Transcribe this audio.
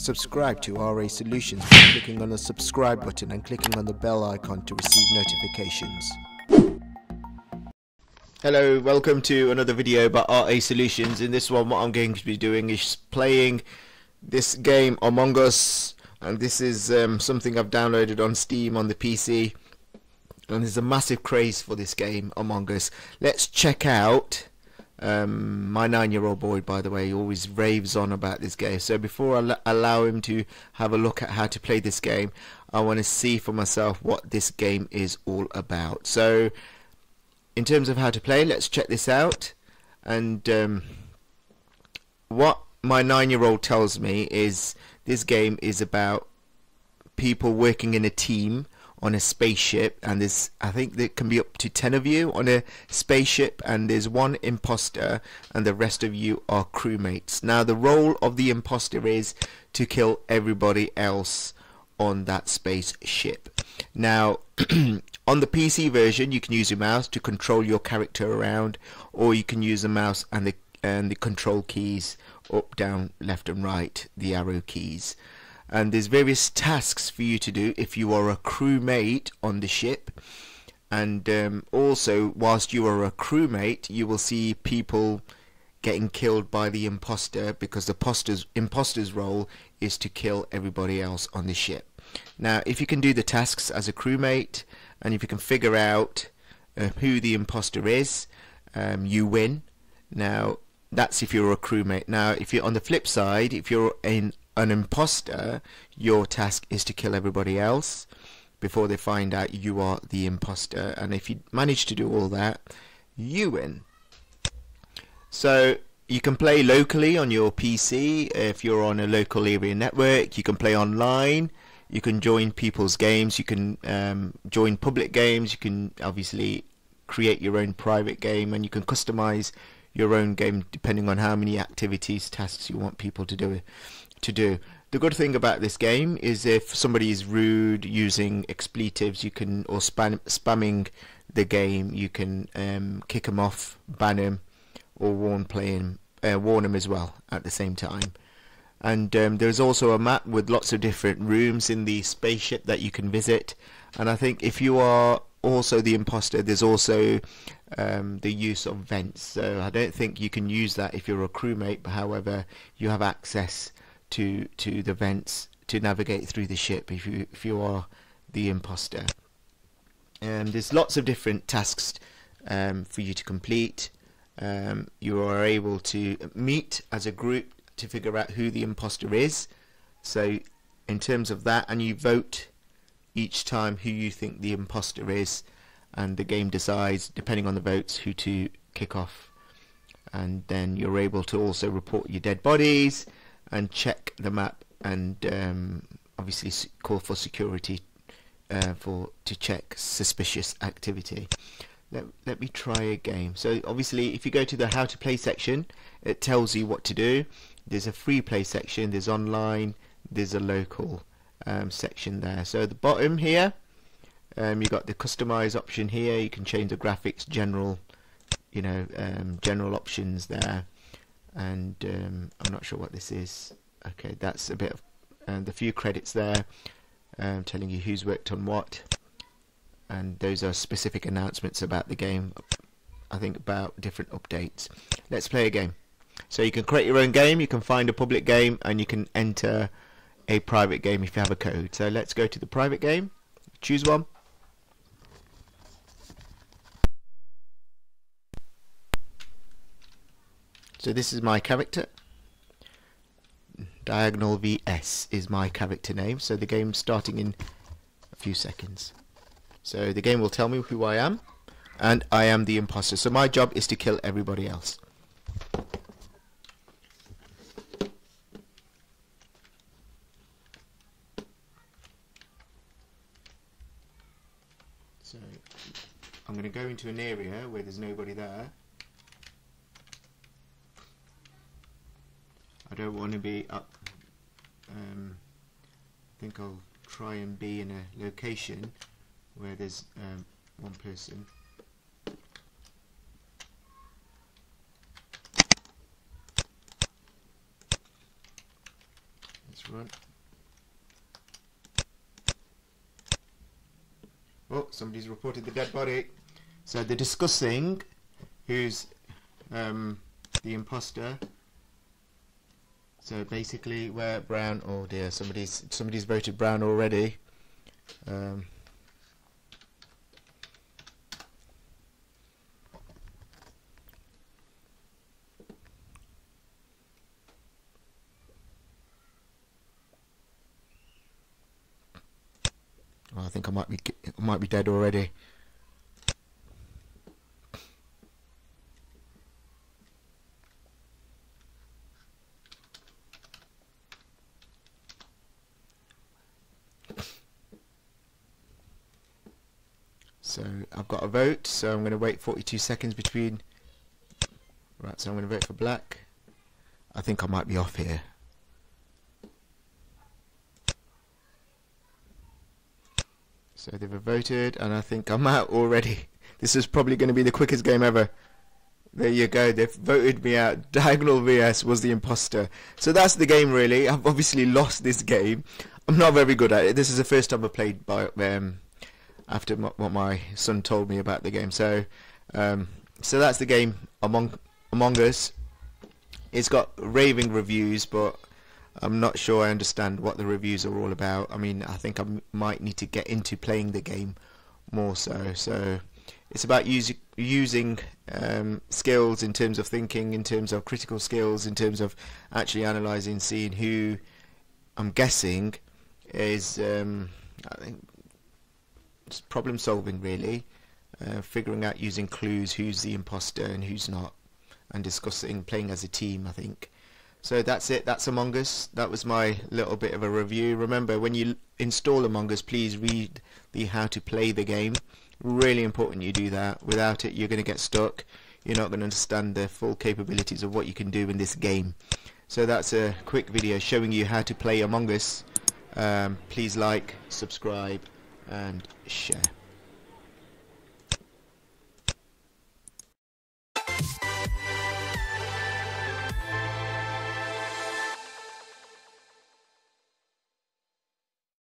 Subscribe to RA Solutions by clicking on the subscribe button and clicking on the bell icon to receive notifications. Hello, welcome to another video by RA Solutions. In this one what I'm going to be doing is playing this game Among Us and this is um, something I've downloaded on Steam on the PC and there's a massive craze for this game Among Us. Let's check out um, my nine-year-old boy, by the way, always raves on about this game. So before I allow him to have a look at how to play this game, I want to see for myself what this game is all about. So in terms of how to play, let's check this out. And um, what my nine-year-old tells me is this game is about people working in a team on a spaceship and there's I think there can be up to 10 of you on a spaceship and there's one imposter and the rest of you are crewmates. Now the role of the imposter is to kill everybody else on that spaceship. Now on the PC version you can use your mouse to control your character around or you can use the mouse and the and the control keys up, down, left and right, the arrow keys and there's various tasks for you to do if you are a crewmate on the ship. And um, also whilst you are a crewmate you will see people getting killed by the imposter because the imposter's, imposter's role is to kill everybody else on the ship. Now if you can do the tasks as a crewmate and if you can figure out uh, who the imposter is um, you win. Now that's if you're a crewmate. Now if you're on the flip side if you're in an imposter, your task is to kill everybody else before they find out you are the imposter. And if you manage to do all that, you win. So you can play locally on your PC if you're on a local area network. You can play online. You can join people's games. You can um, join public games. You can obviously create your own private game and you can customize your own game depending on how many activities, tasks you want people to do to do. The good thing about this game is if somebody is rude using expletives, you can or spam, spamming the game, you can um, kick them off, ban them, or warn playing uh, warn them as well at the same time. And um, there's also a map with lots of different rooms in the spaceship that you can visit. And I think if you are also the imposter, there's also um, the use of vents. So I don't think you can use that if you're a crewmate. But however, you have access to to the vents to navigate through the ship if you if you are the imposter. And there's lots of different tasks um, for you to complete. Um, you are able to meet as a group to figure out who the imposter is. So in terms of that, and you vote each time who you think the imposter is, and the game decides, depending on the votes, who to kick off. And then you're able to also report your dead bodies, and check the map and um, obviously call for security uh, for to check suspicious activity. Let, let me try a game. So obviously if you go to the how to play section it tells you what to do. There's a free play section, there's online, there's a local um, section there. So at the bottom here um, you've got the customize option here, you can change the graphics, general you know, um, general options there and um, I'm not sure what this is. Okay that's a bit of and the few credits there um, telling you who's worked on what. And those are specific announcements about the game I think about different updates. Let's play a game. So you can create your own game you can find a public game and you can enter a private game if you have a code. So let's go to the private game. Choose one So this is my character. Diagonal VS is my character name. So the game's starting in a few seconds. So the game will tell me who I am. And I am the imposter. So my job is to kill everybody else. So I'm going to go into an area where there's nobody there. I don't want to be up um, I think I'll try and be in a location where there's um, one person let's Run. Oh, somebody's reported the dead body. So they're discussing who's um, the imposter. So basically, where Brown? Oh dear, somebody's somebody's voted Brown already. Um, I think I might be I might be dead already. So I've got a vote, so I'm going to wait 42 seconds between. Right, so I'm going to vote for black. I think I might be off here. So they've voted, and I think I'm out already. This is probably going to be the quickest game ever. There you go, they've voted me out. Diagonal VS was the imposter. So that's the game really. I've obviously lost this game. I'm not very good at it. This is the first time I've played by um, after what my son told me about the game. So, um, so that's the game Among Among Us. It's got raving reviews, but I'm not sure I understand what the reviews are all about. I mean, I think I might need to get into playing the game more so. So, it's about using using um, skills in terms of thinking, in terms of critical skills, in terms of actually analysing, seeing who I'm guessing is um, I think problem solving really, uh, figuring out using clues who's the imposter and who's not, and discussing playing as a team. I think. So that's it. That's Among Us. That was my little bit of a review. Remember, when you install Among Us, please read the how to play the game. Really important you do that. Without it, you're going to get stuck. You're not going to understand the full capabilities of what you can do in this game. So that's a quick video showing you how to play Among Us. Um, please like, subscribe and share.